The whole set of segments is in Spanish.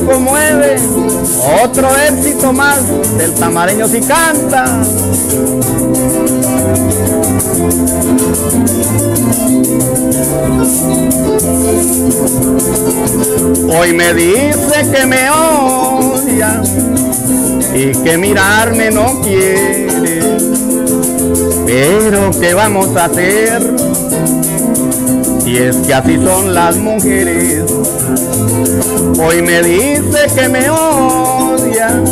conmueve. Otro éxito más del tamareño si canta. Hoy me dice que me odia y que mirarme no quiere. Pero ¿qué vamos a hacer? Si es que así son las mujeres. Hoy me dice que me odia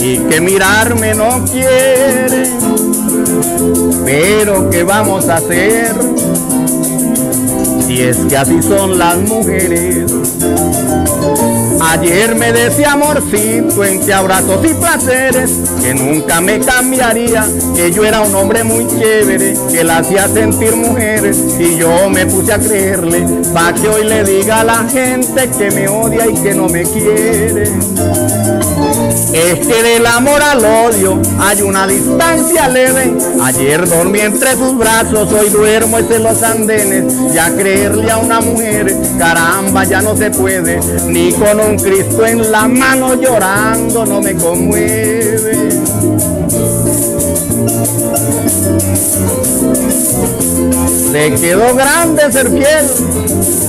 y que mirarme no quiere. Pero ¿qué vamos a hacer? Si es que así son las mujeres. Ayer me decía amorcito entre abrazos y placeres que nunca me cambiaría, que yo era un hombre muy chévere, que la hacía sentir mujeres y yo me puse a creerle pa' que hoy le diga a la gente que me odia y que no me quiere. Es que del amor al odio hay una distancia leve. Ayer dormí entre sus brazos, hoy duermo en los andenes. Ya creerle a una mujer, caramba, ya no se puede. Ni con un Cristo en la mano llorando no me conmueve. Se quedó grande ser fiel